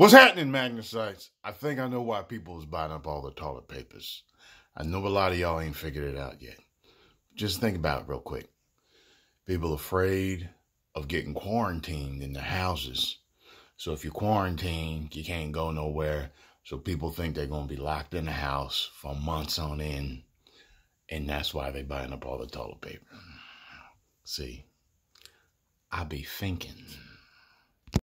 What's happening, Magnusites? I think I know why people is buying up all the toilet papers. I know a lot of y'all ain't figured it out yet. Just think about it real quick. People afraid of getting quarantined in their houses. So if you're quarantined, you can't go nowhere. So people think they're going to be locked in the house for months on end. And that's why they're buying up all the toilet paper. See, I be thinking.